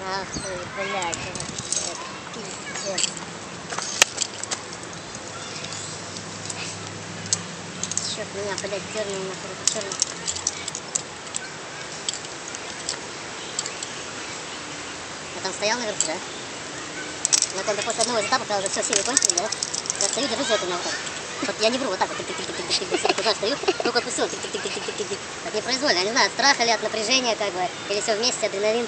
нахуй, блядь, пиздец. Черт меня, блядь, дернул нахуй, черт. Я там стоял наверху, да? Но когда после одного из этапов, когда уже все силы кончили, да? Я стою, держусь это на вот так. Вот я не вру, вот так вот, тык-тык-тык-тык-тык, куда стою, руку отпустил, тык-тык-тык-тык-тык-тык. Вот непроизвольно, я не знаю, от страха ли, от напряжения, как бы, или все вместе, адреналин.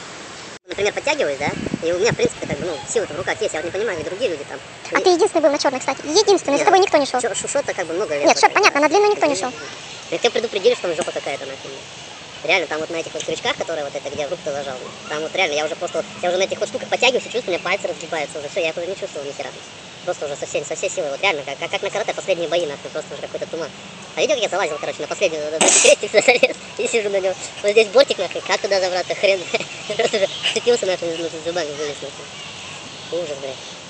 Например, подтягиваюсь, да, и у меня, в принципе, как бы, ну, силы-то в руках есть, я вот не понимаю, как другие люди там. А ты единственный был на черной, кстати. Единственный, за тобой никто не шел. Шушота как бы много лет. Нет, шот, понятно, на длину никто не шел. Так тебя предупредили, что там жопа какая-то нахуй. Реально, там вот на этих вот крючках, которые вот это, где руку ты зажал, там вот реально, я уже просто, я уже на этих вот штуках подтягиваюсь и чувствую, у меня пальцы разгибаются уже, все, я уже не чувствовал ни хера. Просто уже со всей, со всей силы, вот реально, как, как, на карате последние бои, нахуй, просто уже какой-то туман. А видел, как я залазил, короче, на последнюю, на крестик залез, и сижу на нем. Вот здесь бортик, нахуй, как туда забраться, хрен. Просто уже вцепился, между зубами вылез, нахуй. Ужас, блядь.